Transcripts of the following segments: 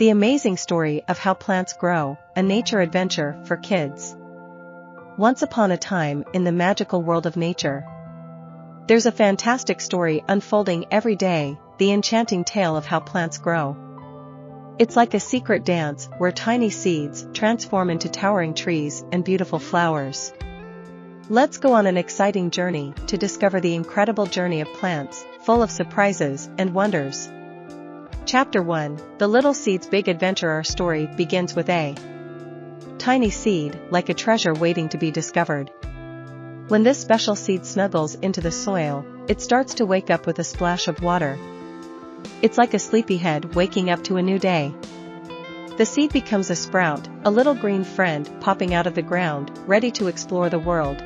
The amazing story of how plants grow, a nature adventure for kids. Once upon a time in the magical world of nature. There's a fantastic story unfolding every day, the enchanting tale of how plants grow. It's like a secret dance where tiny seeds transform into towering trees and beautiful flowers. Let's go on an exciting journey to discover the incredible journey of plants, full of surprises and wonders. Chapter 1 The Little Seed's Big Adventure Our story begins with a tiny seed, like a treasure waiting to be discovered. When this special seed snuggles into the soil, it starts to wake up with a splash of water, it's like a sleepyhead waking up to a new day. The seed becomes a sprout, a little green friend popping out of the ground, ready to explore the world.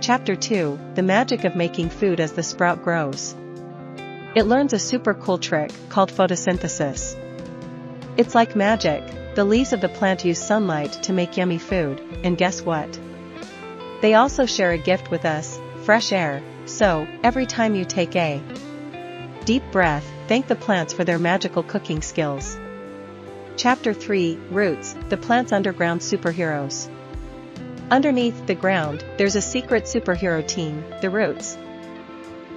Chapter 2 The Magic of Making Food as the Sprout Grows. It learns a super cool trick called photosynthesis. It's like magic, the leaves of the plant use sunlight to make yummy food, and guess what? They also share a gift with us, fresh air, so, every time you take a deep breath, thank the plants for their magical cooking skills. Chapter 3 Roots, the plant's underground superheroes. Underneath the ground, there's a secret superhero team, the Roots.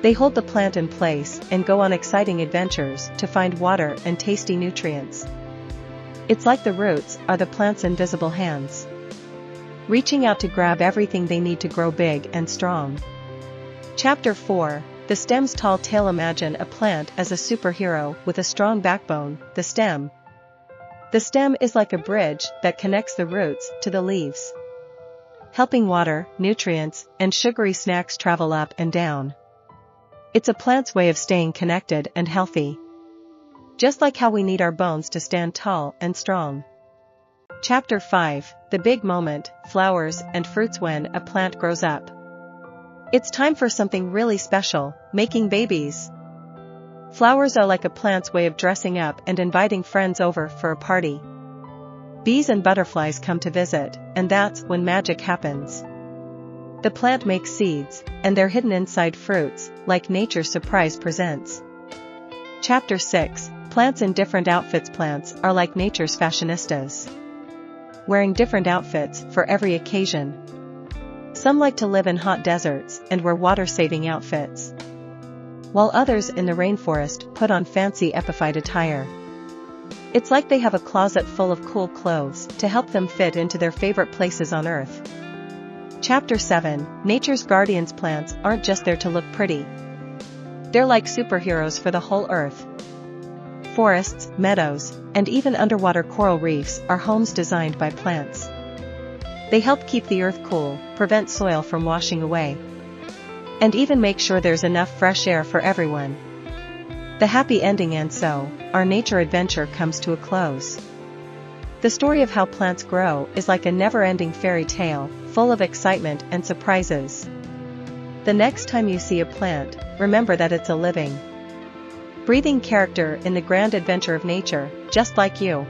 They hold the plant in place and go on exciting adventures to find water and tasty nutrients. It's like the roots are the plant's invisible hands. Reaching out to grab everything they need to grow big and strong. Chapter 4 the stem's tall tale Imagine a plant as a superhero with a strong backbone, the stem. The stem is like a bridge that connects the roots to the leaves. Helping water, nutrients, and sugary snacks travel up and down. It's a plant's way of staying connected and healthy. Just like how we need our bones to stand tall and strong. Chapter 5 The Big Moment Flowers and Fruits When a Plant Grows Up. It's time for something really special, making babies. Flowers are like a plant's way of dressing up and inviting friends over for a party. Bees and butterflies come to visit, and that's when magic happens. The plant makes seeds, and they're hidden inside fruits, like nature's surprise presents. Chapter 6 Plants in different outfits Plants are like nature's fashionistas. Wearing different outfits for every occasion, some like to live in hot deserts and wear water-saving outfits. While others in the rainforest put on fancy epiphyte attire. It's like they have a closet full of cool clothes to help them fit into their favorite places on Earth. Chapter 7 Nature's Guardians Plants aren't just there to look pretty. They're like superheroes for the whole Earth. Forests, meadows, and even underwater coral reefs are homes designed by plants. They help keep the earth cool, prevent soil from washing away. And even make sure there's enough fresh air for everyone. The happy ending and so, our nature adventure comes to a close. The story of how plants grow is like a never-ending fairy tale, full of excitement and surprises. The next time you see a plant, remember that it's a living, breathing character in the grand adventure of nature, just like you.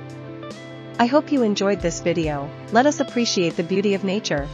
I hope you enjoyed this video, let us appreciate the beauty of nature.